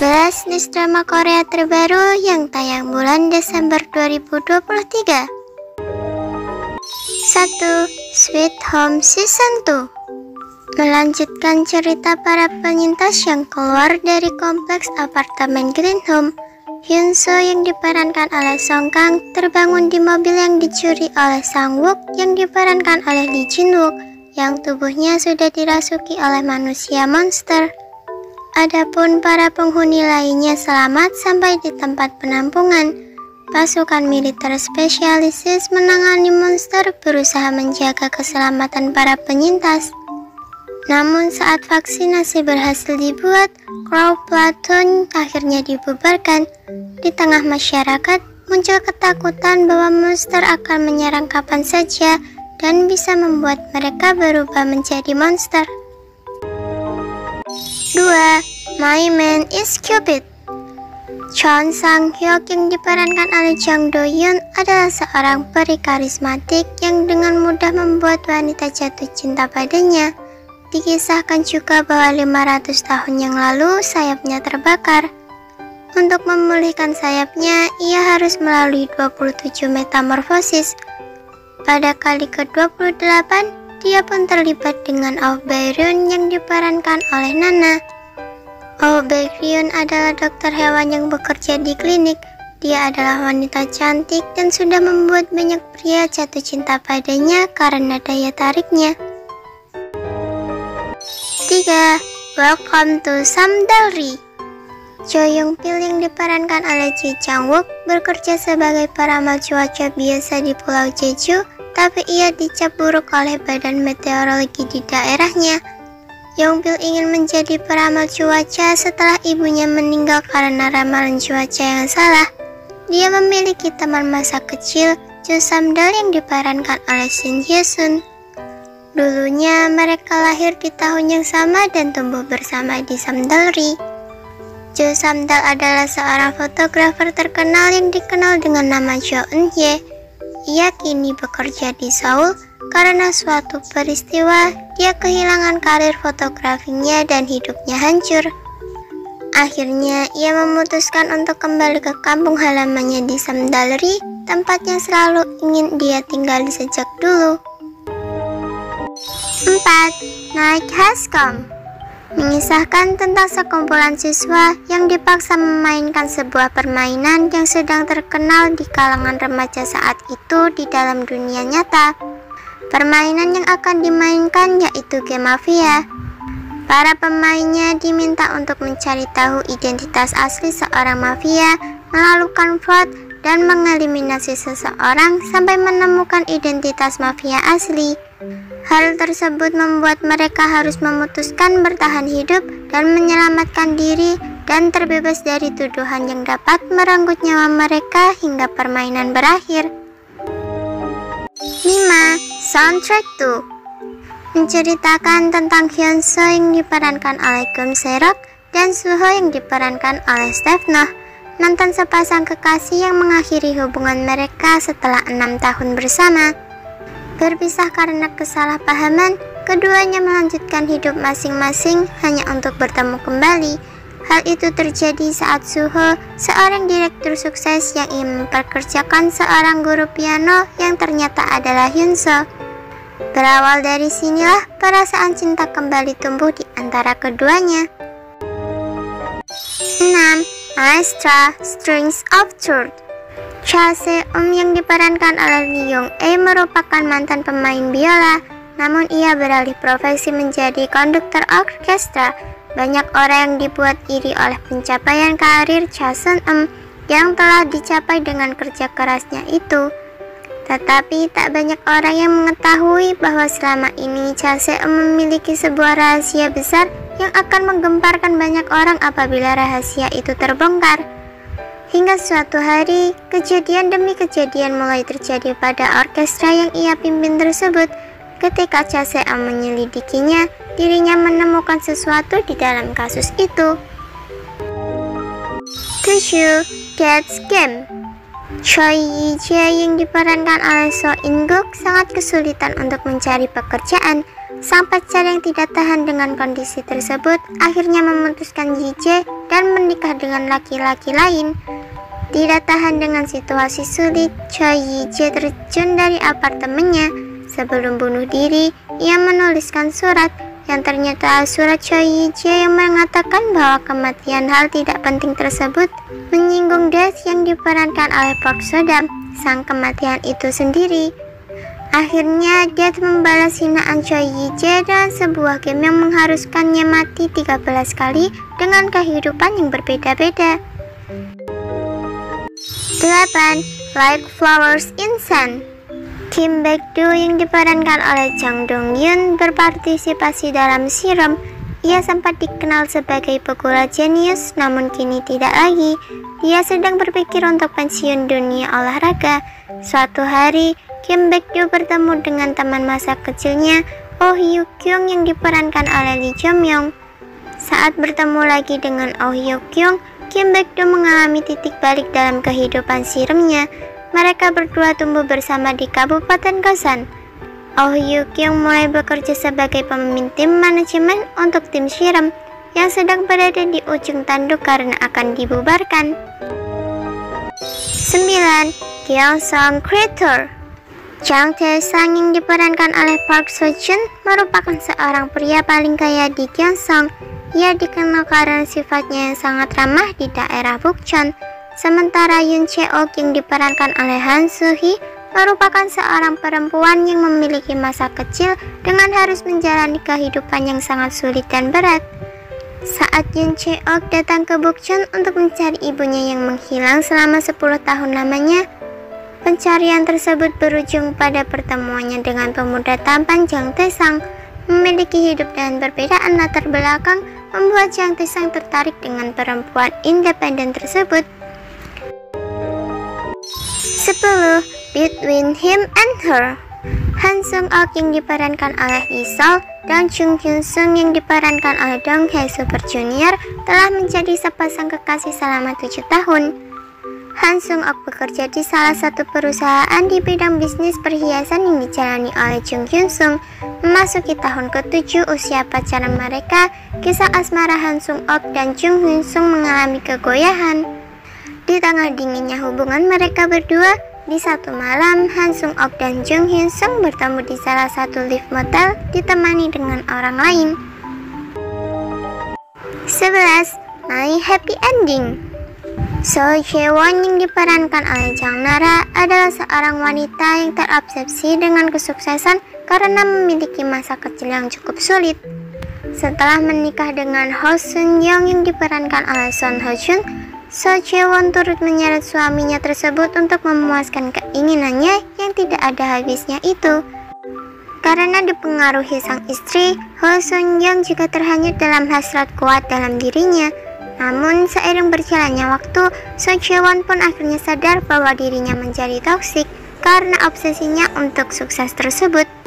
jenis drama Korea terbaru yang tayang bulan Desember 2023 1. Sweet Home Season 2 Melanjutkan cerita para penyintas yang keluar dari kompleks apartemen Green Home Hyun So yang diperankan oleh Song Kang terbangun di mobil yang dicuri oleh Sang Wook yang diperankan oleh Lee Jin Wook yang tubuhnya sudah dirasuki oleh manusia monster. Adapun para penghuni lainnya selamat sampai di tempat penampungan. Pasukan militer spesialisis menangani monster berusaha menjaga keselamatan para penyintas. Namun saat vaksinasi berhasil dibuat, Crow Platoon akhirnya dibubarkan. Di tengah masyarakat, muncul ketakutan bahwa monster akan menyerang kapan saja dan bisa membuat mereka berubah menjadi monster. 2. My Man is Cupid Chon Sang Hyuk yang diperankan oleh Jang Do Yoon adalah seorang peri karismatik yang dengan mudah membuat wanita jatuh cinta padanya. Dikisahkan juga bahwa 500 tahun yang lalu sayapnya terbakar. Untuk memulihkan sayapnya, ia harus melalui 27 metamorfosis. Pada kali ke-28, dia pun terlibat dengan Byron yang diperankan oleh Nana. Byron adalah dokter hewan yang bekerja di klinik. Dia adalah wanita cantik dan sudah membuat banyak pria jatuh cinta padanya karena daya tariknya. 3. Welcome to Samdalri Jo Young Pil yang diperankan oleh Ji Chang Wook bekerja sebagai peramal cuaca biasa di Pulau Jeju tapi ia dicap buruk oleh badan meteorologi di daerahnya. Yongpil ingin menjadi peramal cuaca setelah ibunya meninggal karena ramalan cuaca yang salah. Dia memiliki teman masa kecil, Jo Samdal yang diperankan oleh Shin Hye Sun. Dulunya mereka lahir di tahun yang sama dan tumbuh bersama di Samdalri. Jo Samdal adalah seorang fotografer terkenal yang dikenal dengan nama Jo Eun Hye. Ia kini bekerja di Seoul karena suatu peristiwa dia kehilangan karir fotografinya dan hidupnya hancur. Akhirnya ia memutuskan untuk kembali ke kampung halamannya di Samdalri, tempat yang selalu ingin dia tinggali sejak dulu. 4. Night has come mengisahkan tentang sekumpulan siswa yang dipaksa memainkan sebuah permainan yang sedang terkenal di kalangan remaja saat itu di dalam dunia nyata. Permainan yang akan dimainkan yaitu game mafia. Para pemainnya diminta untuk mencari tahu identitas asli seorang mafia, melakukan fraud, dan mengeliminasi seseorang sampai menemukan identitas mafia asli. Hal tersebut membuat mereka harus memutuskan bertahan hidup dan menyelamatkan diri dan terbebas dari tuduhan yang dapat merenggut nyawa mereka hingga permainan berakhir. 5. Soundtrack 2 Menceritakan tentang Hyun Soo yang diperankan oleh Kim Serok dan Suho yang diperankan oleh Steph Noh, mantan sepasang kekasih yang mengakhiri hubungan mereka setelah enam tahun bersama. Berpisah karena kesalahpahaman, keduanya melanjutkan hidup masing-masing hanya untuk bertemu kembali. Hal itu terjadi saat Suho, seorang direktur sukses yang ingin memperkerjakan seorang guru piano yang ternyata adalah Hyunso. Berawal dari sinilah perasaan cinta kembali tumbuh di antara keduanya. 6. Maestra Strings of Truth Cha Se-um yang diperankan oleh Lee Young E merupakan mantan pemain biola, namun ia beralih profesi menjadi konduktor orkestra. Banyak orang yang dibuat iri oleh pencapaian karir Cha Se-um yang telah dicapai dengan kerja kerasnya itu. Tetapi tak banyak orang yang mengetahui bahwa selama ini Cha Se-um memiliki sebuah rahasia besar yang akan menggemparkan banyak orang apabila rahasia itu terbongkar. Hingga suatu hari, kejadian demi kejadian mulai terjadi pada orkestra yang ia pimpin tersebut. Ketika Chasea menyelidikinya, dirinya menemukan sesuatu di dalam kasus itu. 7. Death's Game Choi Yi-jae yang diperankan oleh So In-guk sangat kesulitan untuk mencari pekerjaan. Sang pacar yang tidak tahan dengan kondisi tersebut akhirnya memutuskan Jije dan menikah dengan laki-laki lain. Tidak tahan dengan situasi sulit, Choi Yije terjun dari apartemennya. Sebelum bunuh diri, ia menuliskan surat yang ternyata surat Choi Yije yang mengatakan bahwa kematian hal tidak penting tersebut menyinggung Death yang diperankan oleh Park Sodam, sang kematian itu sendiri. Akhirnya, Death membalas hinaan Choi Yije dengan sebuah game yang mengharuskannya mati 13 kali dengan kehidupan yang berbeda-beda. 8. Like Flowers in Sun Kim Baek-do yang diperankan oleh Jang Dong-yun berpartisipasi dalam Serum. Ia sempat dikenal sebagai pegula jenius, namun kini tidak lagi. Dia sedang berpikir untuk pensiun dunia olahraga. Suatu hari, Kim Baek-do bertemu dengan teman masa kecilnya, Oh Hyo Kyung yang diperankan oleh Lee Jo Myung. Saat bertemu lagi dengan Oh Hyo Kyung, Kim Baek-do mengalami titik balik dalam kehidupan siremnya. Mereka berdua tumbuh bersama di Kabupaten Kasan. Oh Hyo Kyung mulai bekerja sebagai pemimpin tim manajemen untuk tim Sirem yang sedang berada di ujung tanduk karena akan dibubarkan. 9. Song Creator Chang Tae-sang yang diperankan oleh Park Seo-joon merupakan seorang pria paling kaya di Gyeongsang. Ia dikenal karena sifatnya yang sangat ramah di daerah Bukchon. Sementara Yoon Chae-ok yang diperankan oleh Han Soo-hee merupakan seorang perempuan yang memiliki masa kecil dengan harus menjalani kehidupan yang sangat sulit dan berat. Saat Yoon Chae-ok datang ke Bukchon untuk mencari ibunya yang menghilang selama 10 tahun lamanya, Pencarian tersebut berujung pada pertemuannya dengan pemuda tampan Jang Tesang. Memiliki hidup dengan perbedaan latar belakang, membuat Jang Tesang tertarik dengan perempuan independen tersebut. 10. Between Him and Her Han Sung Ok yang diperankan oleh Lee Sol dan Chung Hyun Sung yang diperankan oleh Dong Hae Super Junior telah menjadi sepasang kekasih selama tujuh tahun. Han Sung Ok bekerja di salah satu perusahaan di bidang bisnis perhiasan yang dijalani oleh Jung Hyun Sung. Memasuki tahun ke-7 usia pacaran mereka, kisah asmara Han Sung Ok dan Jung Hyun Sung mengalami kegoyahan. Di tengah dinginnya hubungan mereka berdua, di satu malam, Han Sung Ok dan Jung Hyun Sung bertemu di salah satu lift motel ditemani dengan orang lain. 11. My Happy Ending So Chewon yang diperankan oleh Jang Nara adalah seorang wanita yang terobsesi dengan kesuksesan karena memiliki masa kecil yang cukup sulit. Setelah menikah dengan Ho Sun Young yang diperankan oleh Son Ho Jun, So Chewon turut menyeret suaminya tersebut untuk memuaskan keinginannya yang tidak ada habisnya itu. Karena dipengaruhi sang istri, Ho Sun Young juga terhanyut dalam hasrat kuat dalam dirinya. Namun seiring berjalannya waktu, Sochewon pun akhirnya sadar bahwa dirinya menjadi toksik karena obsesinya untuk sukses tersebut.